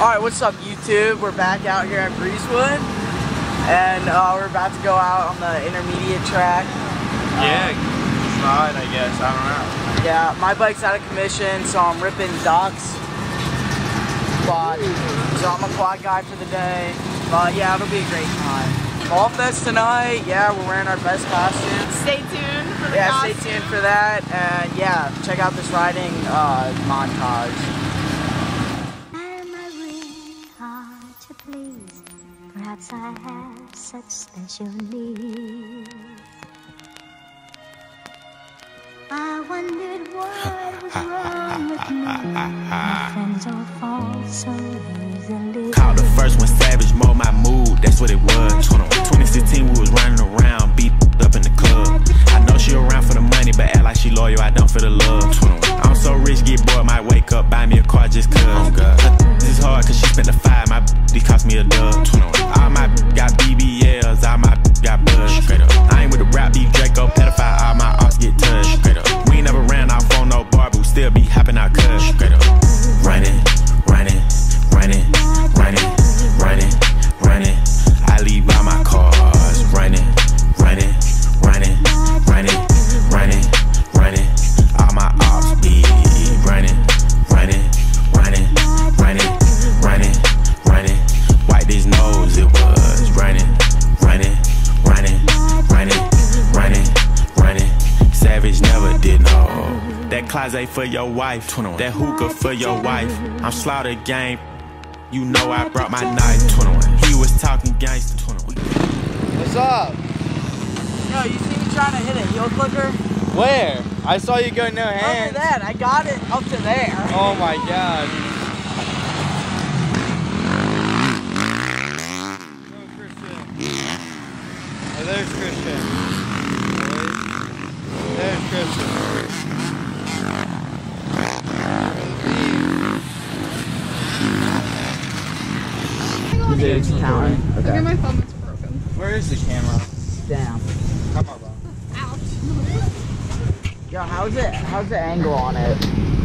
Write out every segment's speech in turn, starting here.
Alright, what's up YouTube? We're back out here at Breezewood and uh, we're about to go out on the intermediate track. Yeah, slide, I guess. I don't know. Yeah, my bike's out of commission, so I'm ripping Doc's quad. So I'm a quad guy for the day. But yeah, it'll be a great time. Fall Fest tonight, yeah, we're wearing our best costumes. Stay tuned for the Yeah, costume. stay tuned for that. And yeah, check out this riding uh, montage. Am I really hard to please? Perhaps I have such special needs. I wondered what was wrong with me. My friends all fall so easily. Called the first one savage, mold my mood, that's what it was. 2016, we was running around, beat she around for the money, but act like she loyal, I don't for the love. I'm so rich, get bored, might wake up, buy me a car just cuz. This is hard, cause she spent the five, my these cost me a dub. All my got BBLs, all my got buzz. I ain't with the rap beef, Draco, pedophile, closet for your wife, that hookah for your wife. I'm slaughter gang. You know I brought my knife. He was talking gangster. What's up? Yo, you see me trying to hit a heel clicker? Where? I saw you go no hands. Look at that, I got it up to there. Oh my god. Oh, there's Christian. There's Christian. It's counting. Look at my phone, it's broken. Where is the camera? Damn. Come on, bro. Ouch. Yo, how's the angle on it?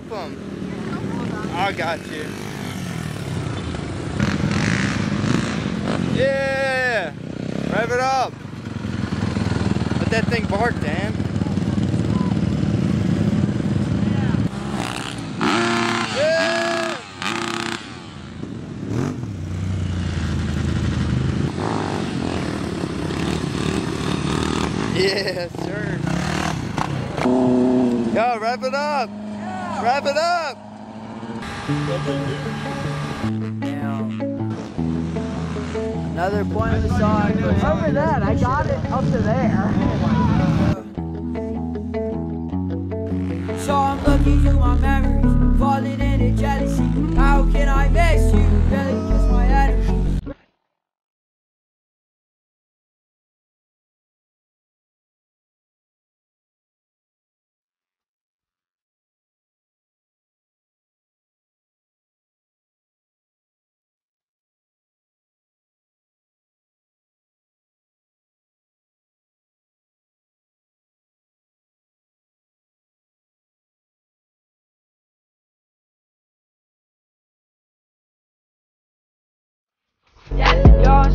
Help him. I got you. Yeah! Rev it up. Let that thing bark, Dan. Yeah! Sir. Yo, wrap it up. Wrap it up. Another point of the song. Over that, I got it up to there. So I'm looking through my memories, falling into jealousy. How can I miss you? Really,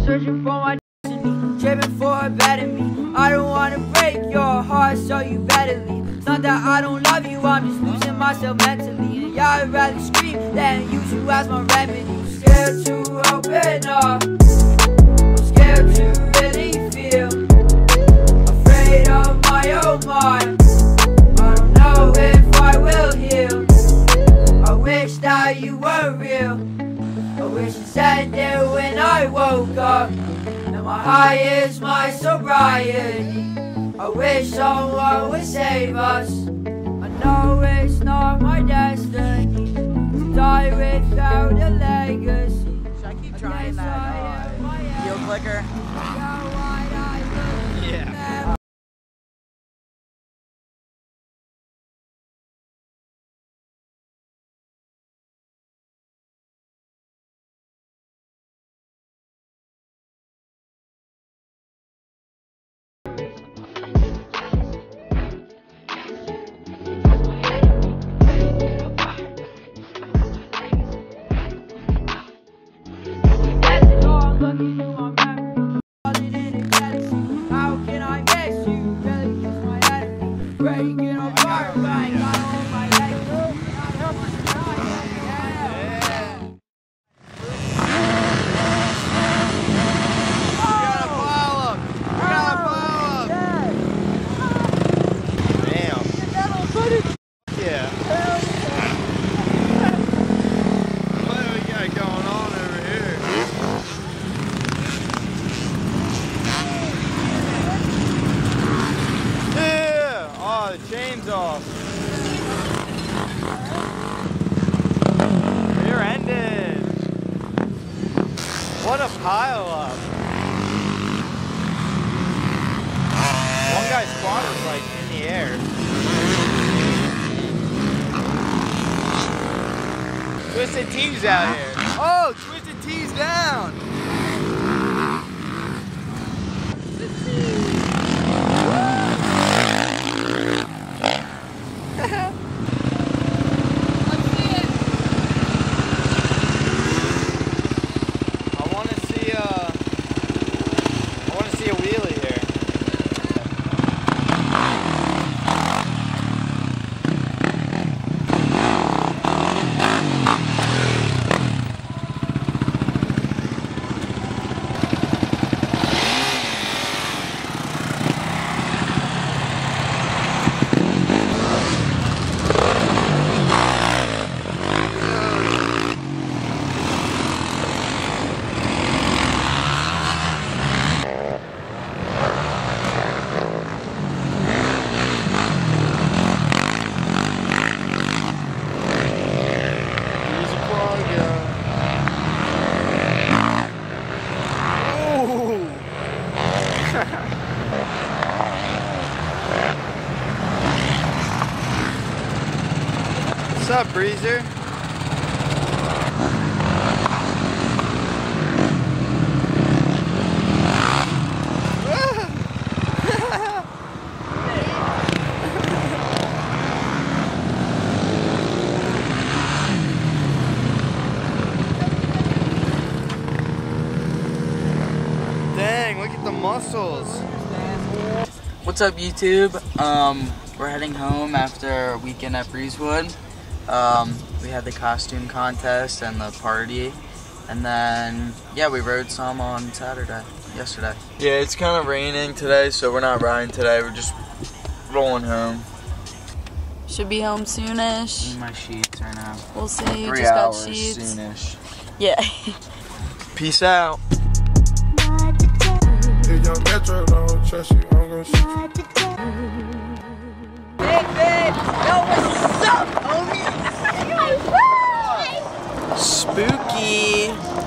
Searching for my destiny, dreaming for a better me. I don't wanna break your heart, so you better leave. It's not that I don't love you, I'm just losing myself mentally. And yeah, I'd rather scream than use you as my remedy. Scared to open up, high is my sobriety. I wish someone would save us. I know it's not my destiny to die without a legacy. Should I keep trying I that heel clicker? A pile up. One guy's was like in the air. Twisted T's out here. Oh, Twisted T's down. I want to see uh, I want to see a wheelie here. What's up, Breezer? Dang, look at the muscles. What's up, YouTube? Um, we're heading home after a weekend at Breezewood. Um, we had the costume contest and the party, and then yeah, we rode some on Saturday, yesterday. Yeah, it's kind of raining today, so we're not riding today. We're just rolling home. Should be home Need soonish. my sheets right now. We'll see. Three Just got hours sheets. soonish. Yeah. Peace out. If young Metro don't trust you, I'm gonna shoot you. Big! Yo, what's up, homie? Spooky.